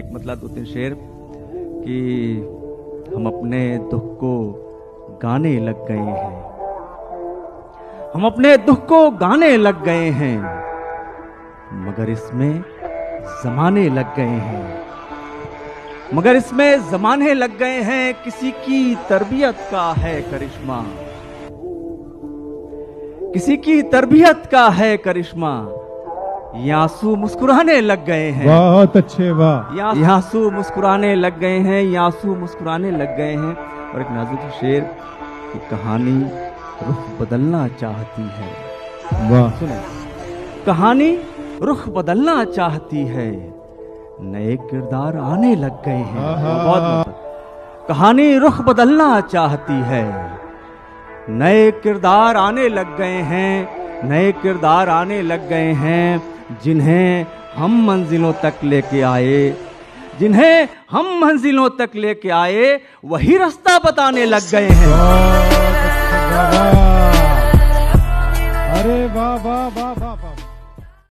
एक मतलब दो तीन शेर, कि हम अपने दुख को गाने लग गए हैं। हम अपने दुख को गाने लग गए हैं, मगर इसमें जमाने लग गए हैं। मगर इसमें जमाने लग गए हैं, किसी की तरबियत का है करिश्मा। किसी की तरबियत का है करिश्मा। यासू मुस्कुराने लग गए हैं। बहुत अच्छे वाह। यासू मुस्कुराने लग गए हैं यासू मुस्कुराने लग गए हैं। और एक नाजुक शेर की कहानी रुख बदलना चाहती है। वाह। सुने। कहानी रुख बदलना चाहती है। नए किरदार आने लग गए हैं। बहुत कहानी रुख बदलना चाहती है। नए किरदार आने लग गए हैं। नए किरदार आने लग गए हैं। जिन्हें हम मंजिलों तक लेके आए, जिन्हें हम मंजिलों तक लेके आए, वही रास्ता बताने लग गए हैं। अरे वाह वाह वाह वाह।